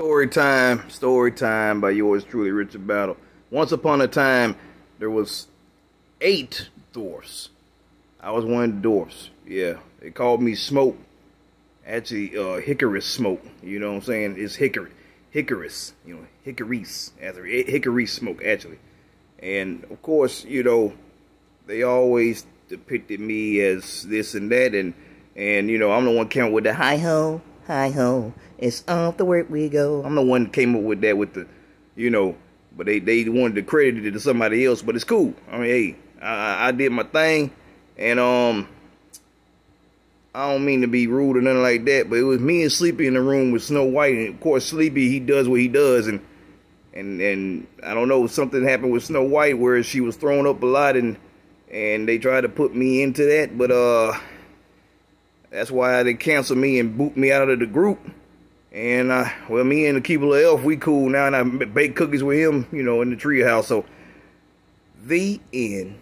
Story time, story time by yours truly, Richard Battle. Once upon a time, there was eight dwarfs. I was one of the dwarfs. Yeah, they called me Smoke. Actually, uh, Hickory Smoke. You know what I'm saying? It's Hickory, Hickorys. You know, Hickories. Hickory Smoke, actually. And of course, you know, they always depicted me as this and that, and and you know, I'm the one came with the hi ho, hi ho. It's off the work we go. I'm the one that came up with that with the, you know, but they, they wanted to credit it to somebody else, but it's cool. I mean, hey, I, I did my thing, and um, I don't mean to be rude or nothing like that, but it was me and Sleepy in the room with Snow White, and of course Sleepy he does what he does, and and and I don't know something happened with Snow White where she was thrown up a lot, and and they tried to put me into that, but uh, that's why they canceled me and boot me out of the group. And uh, well, me and the Keebler Elf, we cool now, and I bake cookies with him, you know, in the tree house. So, the end.